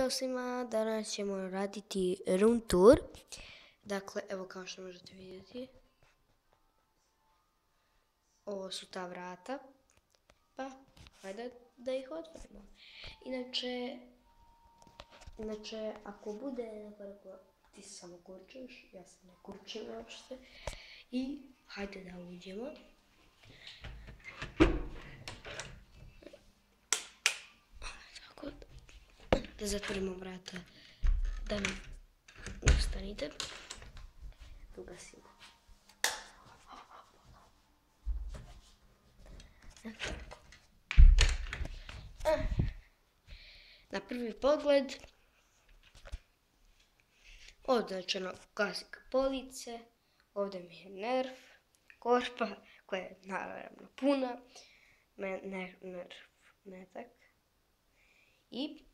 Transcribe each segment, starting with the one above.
Ćao svima, danas ćemo raditi room tour. Dakle, evo kao što možete vidjeti. Ovo su ta vrata. Pa, hajde da ih otvorimo. Inače, inače, ako bude neko ti se samo kurčiš, ja se ne kurčim uopšte. I hajde da uđemo. Da zatvorimo vrata da mi ustanite. Ugasimo. Na prvi pogled označeno klasika police, ovdje mi je nerf, korpa koja je naravno puna, me, ne, nerf, metak i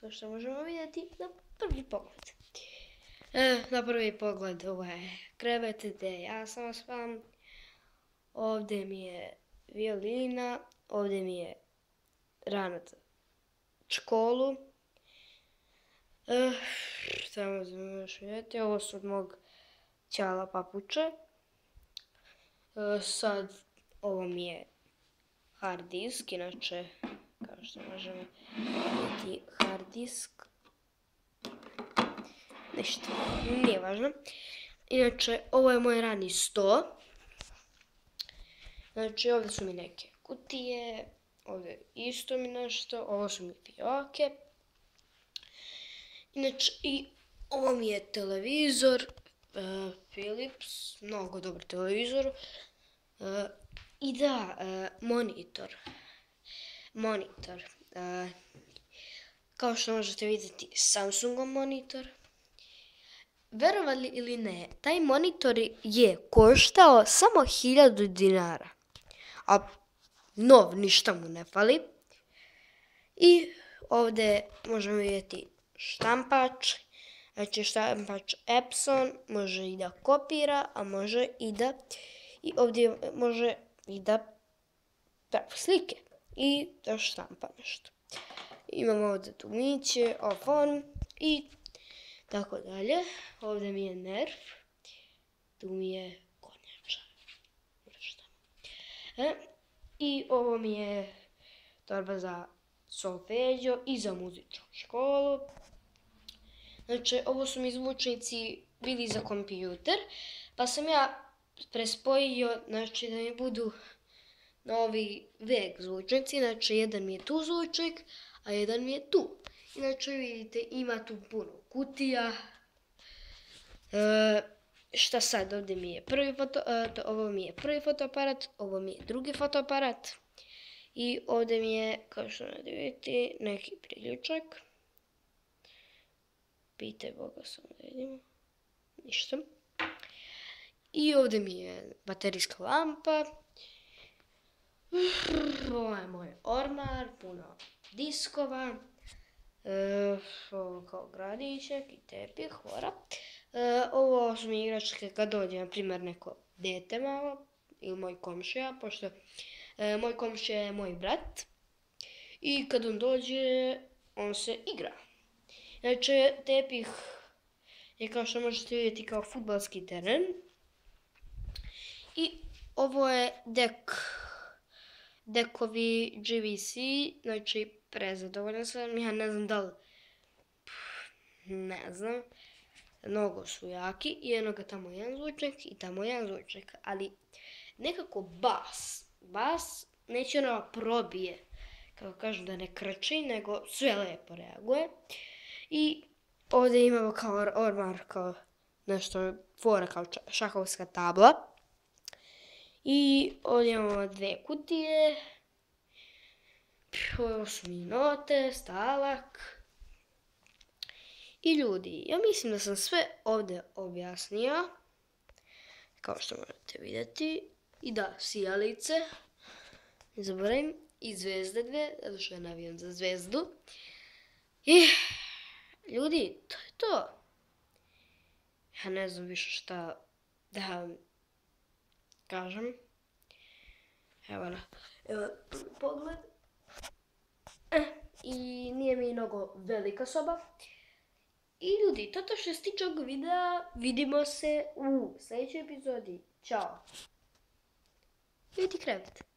to što možemo vidjeti na prvi pogled. E, na prvi pogled ovo je krevet gdje ja sam spam. Ovdje mi je violina, ovdje mi je rana za školu. E, samo za još vidjeti, ovo su od mog ćala papuče. E, sad ovo mi je hard disk, inače što možemo imati hard disk. Ništa, nije važno. Inače, ovo je moj rani 100. Znači, ovdje su mi neke kutije, ovdje isto mi nešto, ovo su mi fioke. Inače, i ovo mi je televizor, uh, Philips, mnogo dobar televizor. Uh, I da, uh, monitor monitor. Uh, kao što možete vidjeti, Samsungov monitor. Verovali ili ne, taj monitor je koštao samo 1000 dinara. A nov, ništa mu ne fali. I ovdje možemo vidjeti štampač. Znači štampač Epson može i da kopira, a može i da i ovdje može i da pravi slike i da štampa nešto. Imamo ovdje tu miće, i tako dalje. Ovdje mi je nerf, tu mi je konjača. E, I ovo mi je torba za solfeđo i za muzičku školu. Znači, ovo su mi zvučnici bili za kompjuter, pa sam ja prespojio, znači da mi budu novi vek zvučnici, znači jedan mi je tu zvučnik, a jedan mi je tu. Inače vidite ima tu puno kutija. E, šta sad, ovdje mi je prvi foto, e, to, ovo mi je prvi fotoaparat, ovo mi je drugi fotoaparat. I ovdje mi je, kao što ne vidite, neki priključak. Pite Boga sam da vidimo. Ništa. I ovdje mi je baterijska lampa. Ovo je moj ormar, puno diskova, e, ovo kao gradićek i tepih, hora. E, ovo su mi igračke kad dođe, na primjer, neko dete malo, ili moj komšija, pošto e, moj komšija je moj brat. I kad on dođe, on se igra. Znači, tepih je kao što možete vidjeti kao futbalski teren. I ovo je dek dekovi GVC, znači prezadovoljna sam, ja ne znam da li, ne znam, mnogo su jaki i jedno ga tamo jedan zvučnik i tamo jedan zvučnik, ali nekako bas, bas neće ono probije, kako kažu da ne krči, nego sve lepo reaguje. I ovdje imamo kao ormar, kao nešto, fora kao šahovska tabla. I ovdje imamo dve kutije. Ovo su mi note, stalak. I ljudi, ja mislim da sam sve ovdje objasnio. Kao što možete vidjeti. I da, sijalice. Ne zaboravim. I zvezde dve, zato što je navijam za zvezdu. I ljudi, to je to. Ja ne znam više šta da kažem. Evo na, evo pogled. E, i nije mi mnogo velika soba. I ljudi, toto što se tiče ovog videa, vidimo se u sljedećoj epizodi. Ćao! Vidi krevet.